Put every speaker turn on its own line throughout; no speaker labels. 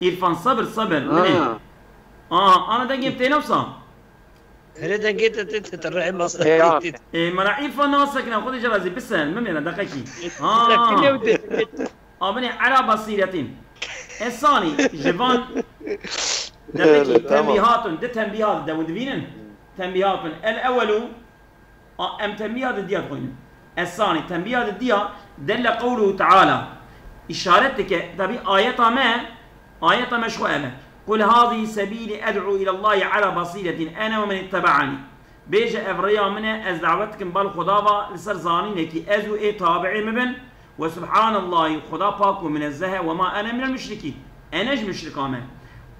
İrfan sabır sabır. Bu ne?
آه
Aa, ana da gepte nefsa.
هريد جيت تترعي مصر
إيه.
E, mara İrfan nasakna خذ جرازي بسن ممنا دقيقي.
لكن
Aa.
يودي
أبني على بصيرة الثاني جبان
لا،
دقيقي
تمام.
تنبيهات ده تنبيهات ده ودفينن تنبيهات الأول آه، أم تنبيهات الديات خوين الثاني تنبيهات الديات دل قوله تعالى إشارتك تبي آية ما آية مشروعة. ما قل هذه سبيلي أدعو إلى الله على بصيرة أنا ومن اتبعني. بيجا أفريا منا أز دعوتكم بالخضابة لسر زانينك أزو إيه تابعي مبن. وسبحان الله خدا من الزهى وما أنا من المشركين. أناش مشرك آمن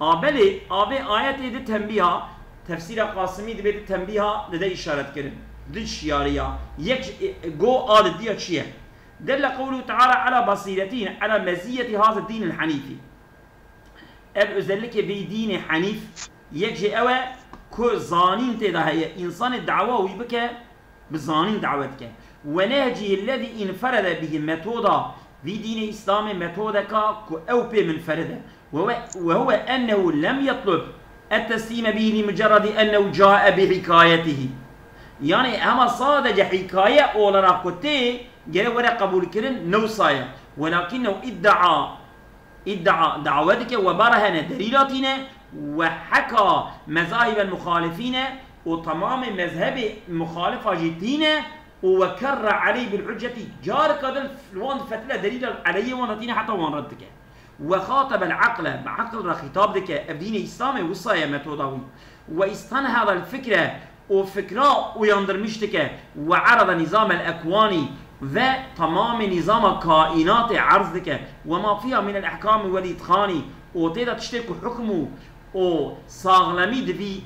آبلي آبي آيات دي تنبيها تفسير قاسمي دي بيت تنبيها لدي إشارة كرن دي شيارية يك جو آد دي شيء دل قوله تعالى على بصيرتين على مزية هذا الدين الحنيفي. اب ku zanin te da heye insan dava uy bike bi zanin davet ke ve nehci ellezî inferede bihi metoda vi dini İslam'ı metoda ka ku ev pe minferede ve huve ennehu lem yatlub التسليم به لمجرد أنه جاء بحكايته yani ama sadece hikaye olarak kote gene vere kabul kirin nevsaya ولكنه ادعى ادعى دعوتك وبرهن دليلاتنا وحكى مذاهب المخالفين وتمام مذهب مخالفة جدينا وكر عليه بالحجة جار قدر وان فتلة دليل عليه ونتينا حتى وان ردك. وخاطب العقل بعقل خطاب دك. الدين الإسلامي وصايا متوداوي واستنهض الفكرة وفكرة ويندرمشتك وعرض نظام الأكواني tamamı nizama kainat arz dike ve ma fiha min el ahkam vel itkhani o teda tişte ku hukmu o sağlami divi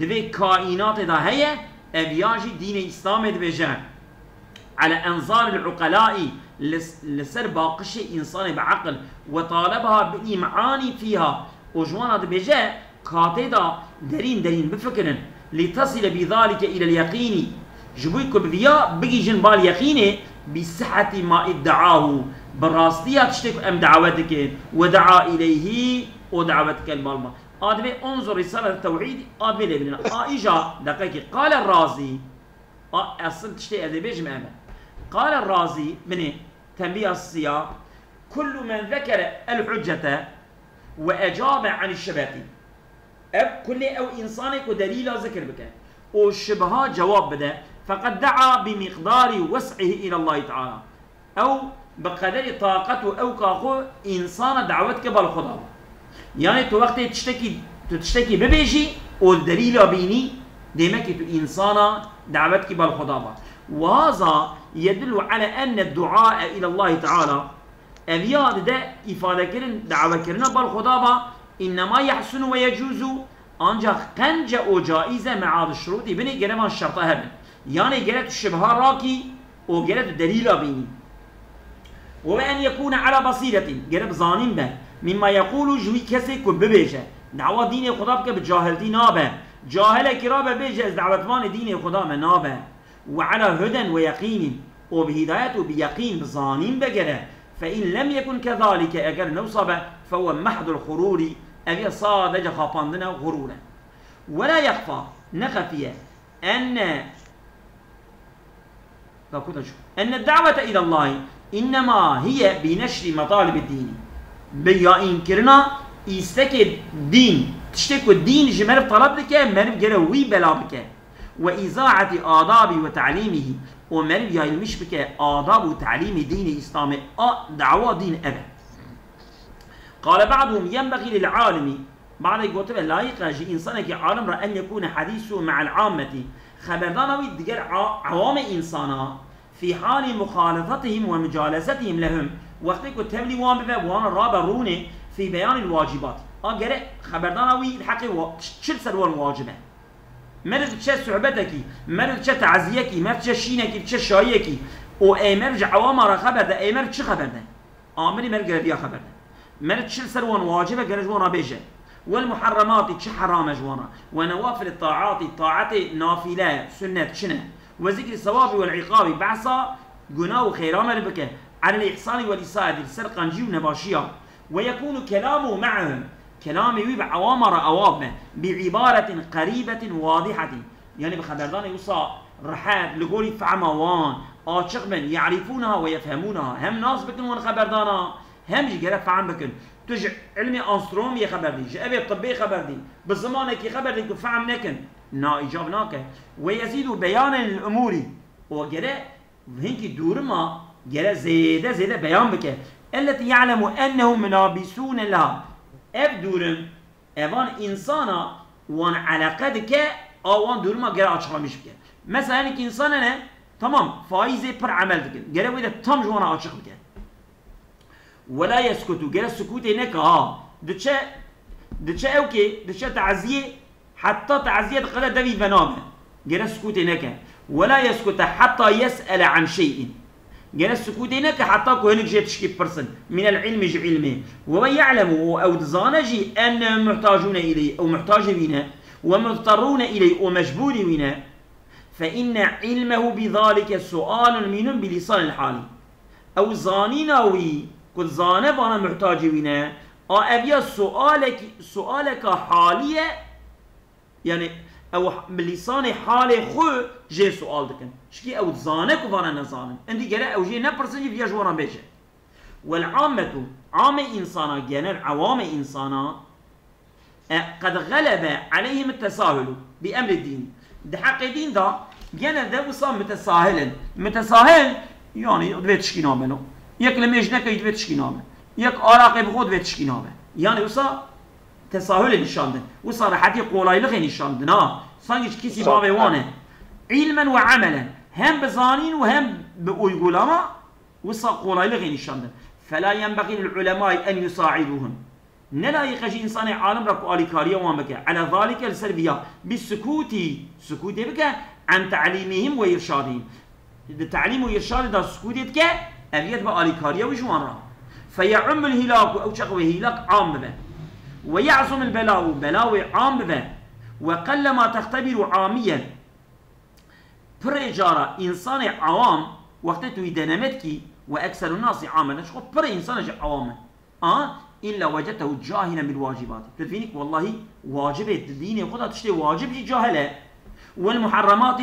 divi kainat da heye evyaji dini İslam edveje. على أنظار العقلاء لس- لسر باقش إنسان بعقل وطالبها بالإمعان فيها وجوانا بجاء كاتيدا درين درين بفكر لتصل بذلك إلى اليقين جبويكو بذيا بيجي جنبال يقيني بصحة ما ادعاه. براستيا تشتك أم دعوتك؟ ودعا إليه ودعوتك المالما آدمي انظر رسالة التوحيد. آدمي لبننا آه إجا دقيقة. قال الرازي آه أصل تشتي أدي بيجمع أنا قال الرازي من تنبيه السياق كل من ذكر الحجة وأجاب عن الشبهة. أب كل أو إنسانك ودليل ذكر بك. والشبهات جواب بده. فقد دعا بمقدار وسعه إلى الله تعالى. أو بقدر طاقته أو كاخو إنسان دعوتك بالخضار يعني تو وقت تشتكي تشتكي ببيجي والدليل بيني ديمك تو إنسان دعوتك بالخضار وهذا يدل على أن الدعاء إلى الله تعالى أبياد ده إفادة كرن دعوة كرنا بالخضابة إنما يحسن ويجوز أنجا قنجة أو جائزة مع الشروط بني جرمان الشرطة هبن. يعني جرت الشبهة راكي وجرت الدليل بيني وبأن يكون على بصيرة جرب ظانين به مما يقول جوي كسي كو ببيجة دعوة دين خدا بك بجاهلتي نابه جاهل كرابة بيجة از دعوتمان دين خدا من نابه وعلى هدى ويقين وبهداية وبيقين بظانين بجره فإن لم يكن كذلك أجر نوصب فهو محض الخرور أبي صادج خاپاندنا غرورا ولا يخفى نخفي أن أن الدعوة إلى الله إنما هي بنشر مطالب الدين. بيا إنكرنا يستكد دين. تشتكو الدين جمر طلب لك مرب جروي بلا بك. وإذاعة آداب وتعليمه ومرب يا المش بك آداب وتعليم دين الإسلام آه دعوة دين أبا قال بعضهم ينبغي للعالم بعد يقول لا يقاجي إنسانك عالم رأى أن يكون حديثه مع العامة. خبردانا ويدقر عوام إنسانا. في حال مخالفتهم ومجالستهم لهم. وقت كنت تبلي وان ببا وأنا رابا روني في بيان الواجبات. أقرأ خبردانا وي الحقي و... شل سروان واجبه؟ مرد تشه صحبتكي مرد تشه تعزيكي مرد تشه شينكي تشه شايكي و ايمر عوام را خبر ده ايمر چه خبر ده؟ آمري مر قرديا خبر ده. مرد شل سروان واجبه؟ قرج وأنا بيجه والمحرمات تش حرام جوانا ونوافل الطاعات طاعات نافلة وذكر الثواب والعقاب. بعصا جنا وخيران ربك على الإحسان والإساءة السرقنجي ونباشية ويكون كلامه معهم. كلامي وي بعوامر أوامه بعبارة قريبة واضحة. يعني بخبردان يوصى رحاب لقولي فعموان. آشق من يعرفونها ويفهمونها. هم ناس بكن وان خبردانا. هم جي قرأ فعم بكن. تج علمي أنسترومي خبر دي جابي طبي خبر دي بالزمانك خبر دي فعم نكن نا إجاب ناك ويزيد بيانا الأمور وقرأ هنك دور ما قرأ زيادة زيادة بيان بك التي يعلم أنهم ملابسون لها اف دورم ايوان انسانا وان علاقه که آوان دور ما گره آچخامیش بکن مثلا اینکه انسان نه تمام فایزه پر عمل دکن گره ویده تم جوانا آچخ بکن ولا يسكتوا جرى السكوت هناك آه دتشا دتشا أوكي دتشا تعزيه حتى تعزية قد دبي بنامه جرى السكوت هناك. ولا يسكت حتى يسأل عن شيء. جرى السكوت هناك حتى كهنك جي تشكي برسن من العلم جي علمه. ومن يعلم أو زانجي أن محتاجون إليه أو محتاج بنا ومضطرون إليه ومجبور بنا فإن علمه بذلك سؤال منهم بلسان الحال. أو زانيناوي كل زانة وأنا محتاج بنا أو أبيا سؤالك سؤالك حالية يعني أو بلسان حال خو جي سؤال دكن شكي أو زانك وأنا نزانن عندي جرا أو جي نبرسنجي فيها جوانا بيجي والعامة عام إنسانا جنر عوام إنسانا قد غلب عليهم التساهل بأمر الدين. ده حق الدين ده جنر ده وصام متساهلا متساهل يعني دويت شكي نامنو يك لميش نكا دويت شكي نامه يك آراقي بخود دويت شكي نامه يعني وصا تساهل نشاندن. وصا راحتي قولاي لغي نشاندن. ها سانجيش كيسي بابي وانه علما وعملا هم بزانين وهم بأيقولما وصا قولاي لغي نشاندن. فلا ينبغي للعلماء أن يساعدوهم نلا يقجي إنسان عالم ركو آليكاريا وامك على ذلك السلبية بالسكوت سكوت بك عن تعليمهم وإرشادهم التعليم وإرشاد دا سكوت بك أبيت بآليكاريا وجوان را. فيعم الهلاك أو شقوه هلاك عام به ويعصم البلاء بلاء عام به وقل ما تختبر عاميا. برجارة إنسان عوام. وقت توي دنمتكي وأكثر الناس عاما. شو بر إنسان عواما آه؟ إلا وجدته جاهلا بالواجبات. تفينك والله واجب الدين خدها تشتي واجب جاهلة؟ والمحرمات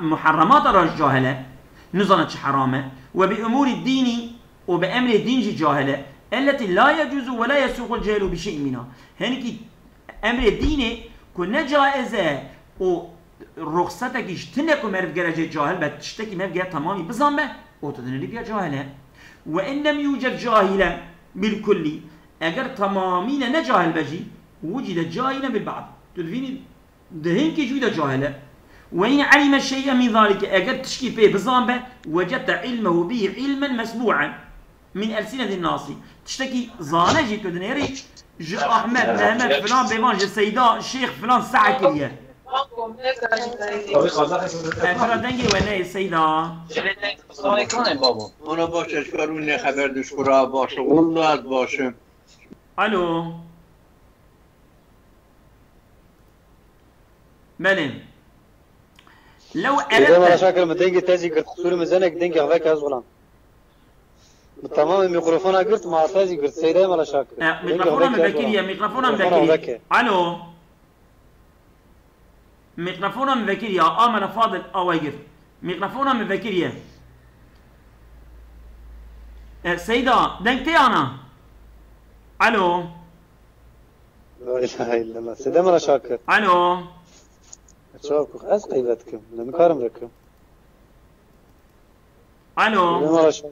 محرمات راج جاهلة. نظنت حرامة. وبأمور الدين وبأمر الدين جاهلة؟ التي لا يجوز ولا يسوق الجهل بشيء منها. هنك أمر الدين كنا جائزة و رخصتك اشتنك ومعرف جرجة جاهل بتشتكي معرف جرجة تمامي بزنبه وتدني بيا جاهلة. وإن لم يوجد جاهلا بالكل اگر تمامين نجاهل بجي وجد جاهلا بالبعض. تدفيني دهين كي جوده جاهلة. وإن علم الشيء من ذلك. اگر تشكي بيه بزنبه وجدت علمه به علما مسبوعا. من ألسنة الناس تشتكي زانجي تدنيري جو أحمد محمد فلان بيمان جو سيدا الشيخ فلان ساعة
بابا اونا باشه اشکارون خبر دشکورا باشه اون از باشه.
ألو. بله. لو
إذا ما
أردت
شاكر من دنجي تازي خصوري مزانك دنجي غفاك هزولان تمام الميكروفون قرت مع تازي قرت سيدة ملا شاكر
آه، ميكروفون مذكرية ميكروفون
ميكروفون
مذكرية
مذكر.
ألو؟ ميكروفون مذكرية آه من فاضل آه ويقف ميكروفون مذكرية آه، سيدة دنكتي آنا؟ ألو؟
لا إله إلا الله سيدة ملا شاكر
ألو؟
أتشوفك أز قيبتكم لأن كارم لكم
ألو؟
ملا شاكر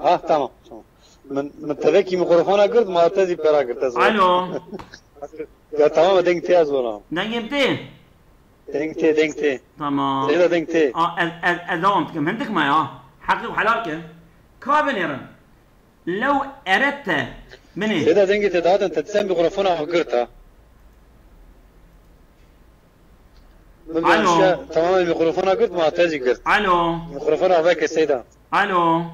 آه تمام من من تذكي ميكروفون قرت مع تازي برا هزولان
ألو
يا تمام دنجي تي هزولان
دنكتي
دنجي تي دنجي تي
تمام
سيدة دنجي تي
آه اذونتكم هندك ما آه حقيق وحلالك كابنيرن لو اردت مني
سيدة دنجي تي داد أنت تسمي ميكروفون قرتها
ألو.
تمام الميكروفون قلت مع تازي قلت
ألو
الميكروفون هذاك يا سيدة
ألو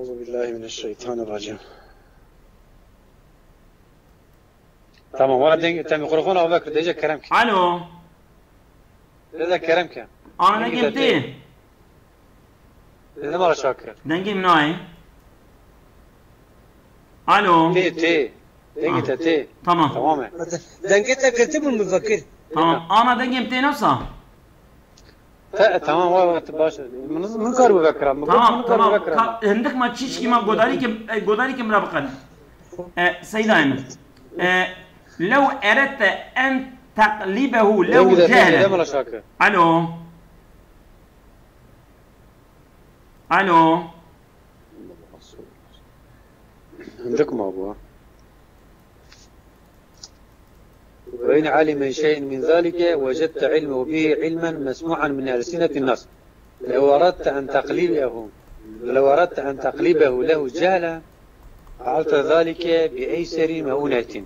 أعوذ بالله من الشيطان الرجيم تمام ولا دنج تم ميكروفون هذاك ديجا كلامك
ألو
ديجا كلامك
أنا دنجمتي
ديجا مرة شاكر
دنجي مناي ألو
تي تي دنجة تي
تمام
تماما
دنقتها كتب المفكر
تمام أنا دقيقة 200 نفسها
تا- تمام والله باش من بكره من
تمام تمام. هندك ما قداري كم قداري كم رابقنا آه سيدة أيمن. آه لو أردت أن تقلبه لو جهلا. ألو. ألو.
عندكم أبوة؟ وإن علم شيء من ذلك وجدت علمه به علما مسموعا من ألسنة الناس لو أردت أن تقلبه لو أردت أن تقلبه له جهلا فعلت ذلك بأيسر مؤونة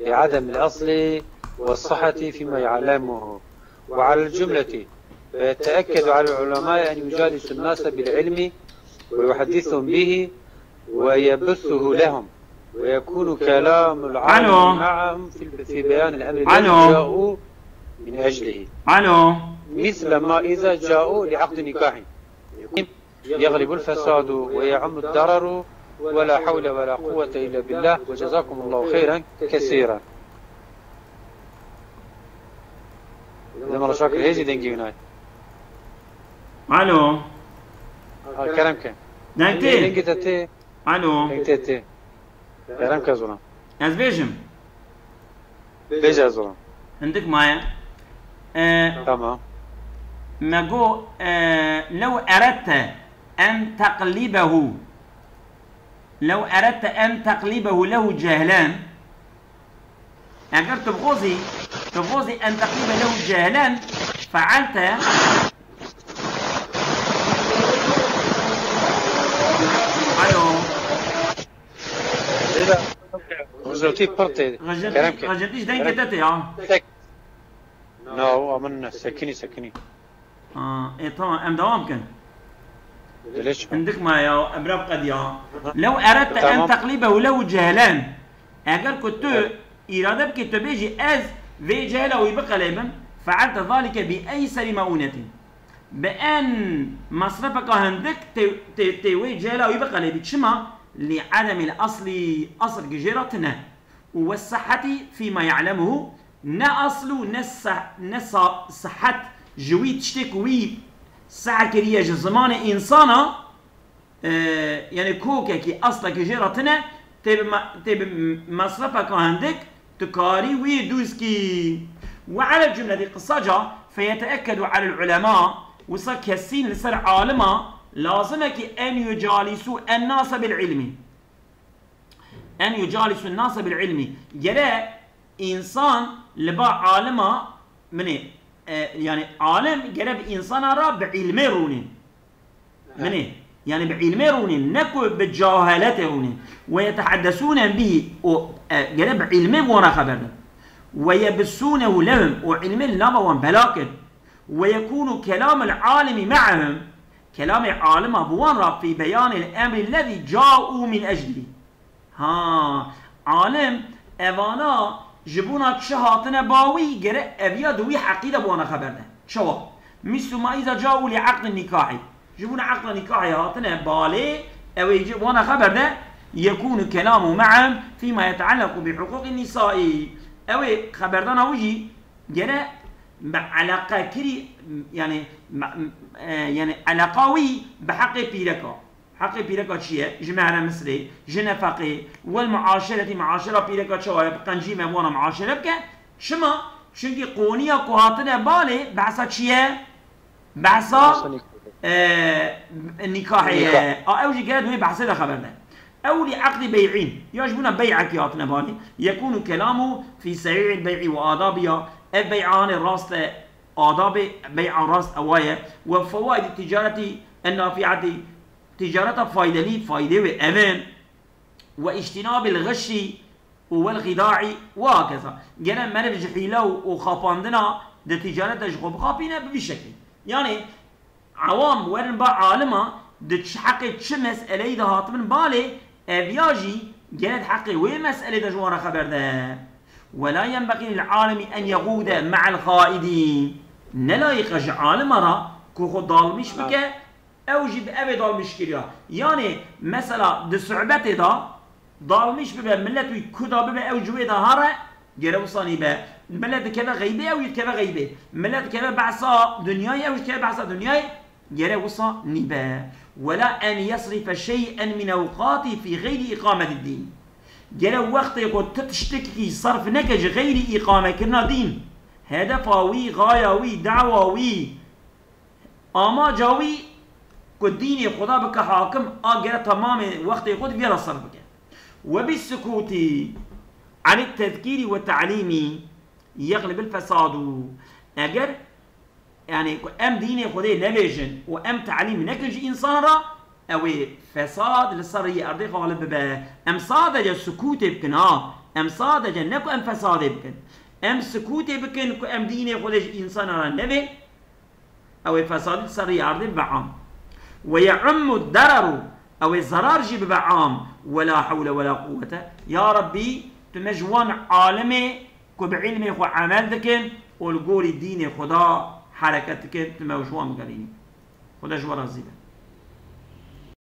لعدم الأصل والصحة فيما يعلمه. وعلى الجملة فيتأكد على العلماء أن يجالسوا الناس بالعلم ويحدثهم به ويبثه لهم. ويكون كلام
ألو.
العالم معهم في في بيان الأمر الذي
ألو.
جاءوا من أجله.
ألو
مثل ما إذا جاءوا لعقد نكاح. يغلب الفساد ويعم الضرر ولا حول ولا قوة إلا بالله وجزاكم الله خيرا كثيرا. إذا مرة شاكر هيزي دنجي هناي
ألو
الكلام كان.
دانتي
دنجي تتي دنجي تتي كلام
از بيجم
بيجا زولا
عندك معايا آه
تمام
آه لو أردت أن تقلبه لو أردت أن تقلبه له جهلان أجر تبغوزي تبغوزي أن تقلب له جهلان فعلت ألو
وزوتي برتي كلام
غجلتيش
كان
غجلتيش دين كتتي آه
نو أمن سكني سكني
آه إيه طبعا أم دوام كان
ليش؟
عندك ما يا أبراب قد يا. لو أردت
أن.
تقلبه لو جهلان اگر كنت إرادة بك تبيجي أز في جهله ويبقى لبن فعلت ذلك بايسر مؤونة بأن مصرفك عندك تيوي جهله ويبقى لبن شما؟ لعدم الاصل أصل جيرتنا والصحة فيما يعلمه. نا نس نس صحة جوي تشتك وي ساعة كريه زمان انسانا آه، يعني كوكا كي أصلا كجيرتنا تب تب مصرفك عندك تكاري ويدوز كي وعلى الجملة دي قصاجة فيتأكد على العلماء وصار كسين لسر عالمة لازمك أن يجالسوا الناس بالعلم. أن يجالسوا الناس بالعلم. جراء إنسان لبا عالمة من؟ آه، يعني عالم جراء إنسان را بعلم رونين من؟ يعني بعلم رونين نكو بجاهلة رونين ويتحدثون به و- آه، بعلم وانا خبرنا ويبثونه لهم وعلم لما بلاكن. ويكون كلام العالم معهم. كلام العالم بوان را في بيان الأمر الذي جاءوا من أجله. ها عالم اوانا جبونا چه هاتنه باوی گره اویا دوی حقیده بوانا خبر ده شوا مثل ما اذا جاءوا لعقد النكاح جبونا عقد النكاح هاتنه بالي أو يجبونا خبر ده يكون كلامه معهم فيما يتعلق بحقوق النساء أو خبردان اوجي گره علاقه كري يعني يعني علاقاوي بحق بيركا حق بيركا چیه؟ جمعنا مثلي جنفقي والمعاشرة معاشرة بيركا شوية بقنجي موانا معاشرة بك شما چونكي قونيا كوهاتنا بالي بحثا چیه؟ بحثا آه، النكاح
النكاح.
آه اوجي قاعد وهي بحثا ده خبرنا أو لعقد بيعين يعجبنا بيع كياتنا بالي يكون كلامه في سريع البيع وآدابها البيعان الراس آداب بيع الراس أوايا وفوائد التجارة النافعة تجارة فايدة لي فايدة وأمان واجتناب الغش والخداع وهكذا جنا ما نبجي حيلة وخافاندنا ده تجارة جغب خافينا بشكل يعني عوام ورن با عالمة ده حق چه مسئله ده هات من بالي افياجي جنت حقي وي مسألة جوانا خبر ده. ولا ينبغي للعالم أن يغود مع الخائدين نلايق عالم را كو خود ضالمش بك أو جيب ابي ضالمش كريا يعني مثلا ده صعبته ده ظالمش ببا ملت وي كدا ببا أو جوي ده هره جرا وصاني با ملت كذا غيبه أو كذا غيبه ملت كذا بعصا دنياي أو كذا بعصا دنياي جرا وصا نبا ولا ان يصرف شيئا من اوقاته في غير اقامه الدين جرا وقت يقول تتشتكي صرف نكج غير اقامه كنا دين هدفاوي غاياوي دعواوي اما جاوي كدين خدا بك حاكم اجر تمام وقت يقول بيلا صرف بك وبالسكوت عن التذكير والتعليم يغلب الفساد اگر يعني ام دين خدا نبيجن وام تعليم نكج انسان را أو فساد لسر ارضي غالب به ام صادج سكوت بكن آه. ام صادج نكو ام فساد بكن ام سكوت بكن كو ام دين خدا انسان را نبي أو فساد لسر ارضي بعام. ويعم الضرر أو الضرر جي بعام ولا حول ولا قوة. يا ربي تمجوان عالمي كو بعلمي خو عمل دكن والقول الدين خدا حركتك تمجوان قاليني خدا جوا رزيبه